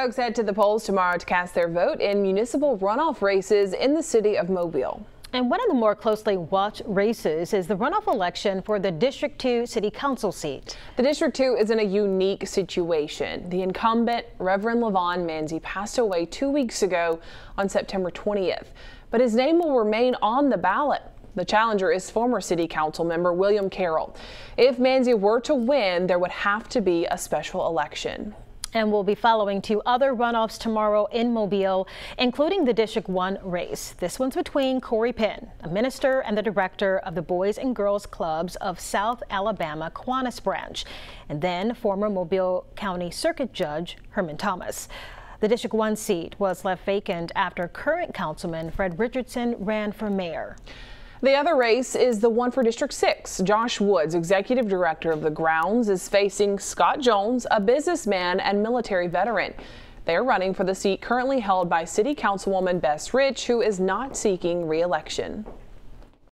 Folks head to the polls tomorrow to cast their vote in municipal runoff races in the city of Mobile. And one of the more closely watched races is the runoff election for the District 2 City Council seat. The District 2 is in a unique situation. The incumbent, Reverend Levon Manzie, passed away two weeks ago on September 20th, but his name will remain on the ballot. The challenger is former city council member William Carroll. If Manzie were to win, there would have to be a special election. And we'll be following two other runoffs tomorrow in Mobile, including the District 1 race. This one's between Corey Penn, a minister and the director of the Boys and Girls Clubs of South Alabama Kiwanis Branch, and then former Mobile County Circuit Judge Herman Thomas. The District 1 seat was left vacant after current councilman Fred Richardson ran for mayor. The other race is the one for District 6. Josh Woods, executive director of the grounds, is facing Scott Jones, a businessman and military veteran. They're running for the seat currently held by City Councilwoman Bess Rich, who is not seeking re-election.